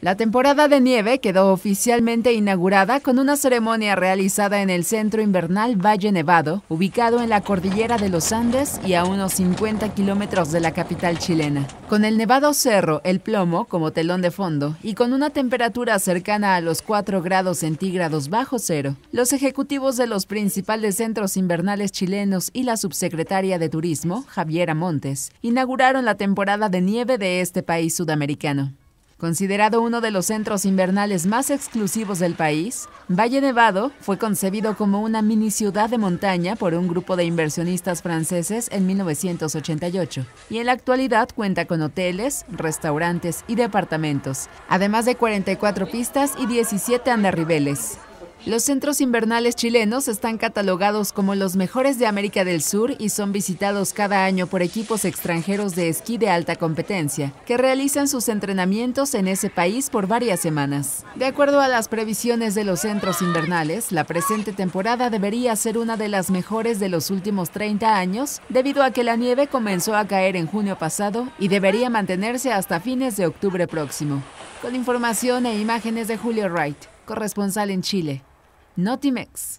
La temporada de nieve quedó oficialmente inaugurada con una ceremonia realizada en el centro invernal Valle Nevado, ubicado en la cordillera de los Andes y a unos 50 kilómetros de la capital chilena. Con el nevado cerro, el plomo, como telón de fondo, y con una temperatura cercana a los 4 grados centígrados bajo cero, los ejecutivos de los principales centros invernales chilenos y la subsecretaria de Turismo, Javiera Montes, inauguraron la temporada de nieve de este país sudamericano. Considerado uno de los centros invernales más exclusivos del país, Valle Nevado fue concebido como una mini ciudad de montaña por un grupo de inversionistas franceses en 1988 y en la actualidad cuenta con hoteles, restaurantes y departamentos, además de 44 pistas y 17 andarribeles. Los centros invernales chilenos están catalogados como los mejores de América del Sur y son visitados cada año por equipos extranjeros de esquí de alta competencia, que realizan sus entrenamientos en ese país por varias semanas. De acuerdo a las previsiones de los centros invernales, la presente temporada debería ser una de las mejores de los últimos 30 años, debido a que la nieve comenzó a caer en junio pasado y debería mantenerse hasta fines de octubre próximo. Con información e imágenes de Julio Wright, corresponsal en Chile. Notimex.